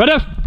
Right up.